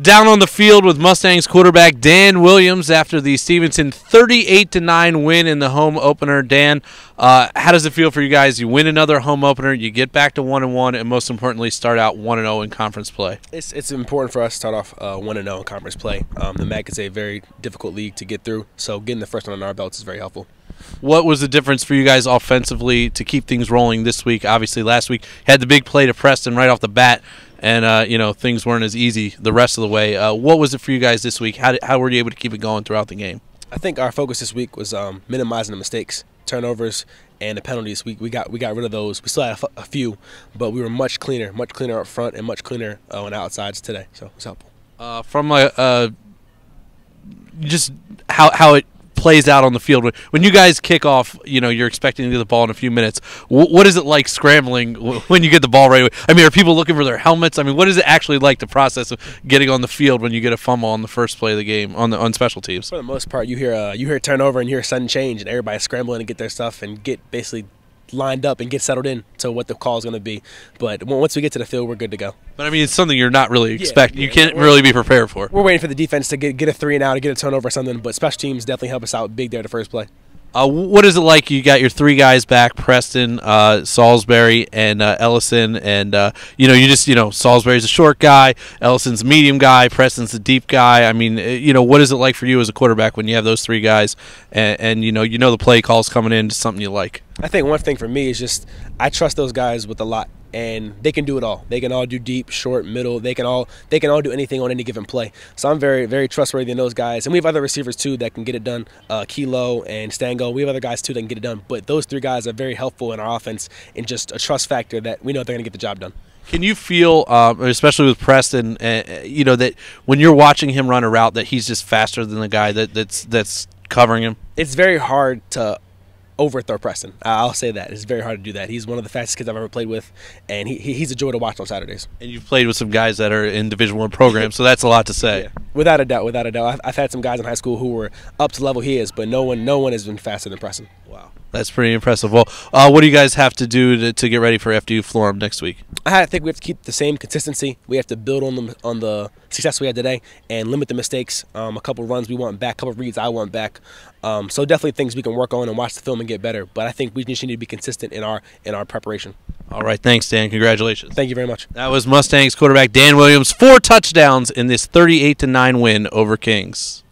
Down on the field with Mustangs quarterback Dan Williams after the Stevenson 38 to 9 win in the home opener. Dan, uh, how does it feel for you guys? You win another home opener, you get back to 1 and 1 and most importantly start out 1 and 0 in conference play. It's it's important for us to start off uh, 1 and 0 in conference play. Um, the MAC is a very difficult league to get through, so getting the first one on our belts is very helpful. What was the difference for you guys offensively to keep things rolling this week? Obviously, last week had the big play to Preston right off the bat, and uh, you know things weren't as easy the rest of the way. Uh, what was it for you guys this week? How, did, how were you able to keep it going throughout the game? I think our focus this week was um, minimizing the mistakes, turnovers, and the penalties. We, we got we got rid of those. We still had a, few, but we were much cleaner, much cleaner up front, and much cleaner uh, on the outsides today. So it was helpful. Uh, from a, just how how it plays out on the field. When you guys kick off, you know you're expecting to get the ball in a few minutes. What is it like scrambling when you get the ball right away? I mean, are people looking for their helmets? I mean, what is it actually like the process of getting on the field when you get a fumble on the first play of the game on the on special teams? For the most part, you hear uh, you hear turnover and you hear sudden change, and everybody's scrambling to get their stuff and get basically lined up and get settled in to what the call is going to be. But once we get to the field, we're good to go. But I mean, it's something you're not really expecting. Yeah, you can't really be prepared for. We're waiting for the defense to get get a three and out, to get a turnover or something. But special teams definitely help us out big there the first play. Uh, what is it like? You got your three guys back: Preston, uh, Salisbury, and uh, Ellison. And uh, you know, you just you know, Salisbury's a short guy, Ellison's a medium guy, Preston's a deep guy. I mean, uh, you know, what is it like for you as a quarterback when you have those three guys, and, and you know, you know the play calls coming in, to something you like? I think one thing for me is just I trust those guys with a lot and they can do it all. They can all do deep, short, middle. They can all they can all do anything on any given play. So I'm very very trustworthy in those guys, and we have other receivers too that can get it done. Uh, Kilo and Stango. We have other guys too that can get it done. But those three guys are very helpful in our offense and just a trust factor that we know they're going to get the job done. Can you feel, um, especially with Preston, uh, you know that when you're watching him run a route, that he's just faster than the guy that, that's that's covering him? It's very hard to overthrow Preston. I'll say that. It's very hard to do that. He's one of the fastest kids I've ever played with, and he, he's a joy to watch on Saturdays. And you've played with some guys that are in Division One programs, so that's a lot to say. Yeah. Without a doubt, without a doubt. I've, I've, had some guys in high school who were up to level he is, but no one, no one has been faster than Preston. Wow. That's pretty impressive. Well, uh, what do you guys have to do to, to get ready for FDU Florham next week? I think we have to keep the same consistency. We have to build on the on the success we had today and limit the mistakes. Um, a couple runs we want back, a couple reads I want back. Um, so definitely things we can work on and watch the film and get better. But I think we just need to be consistent in our in our preparation. All right, thanks, Dan. Congratulations. Thank you very much. That was Mustangs quarterback Dan Williams, four touchdowns in this 38 to nine win over King's.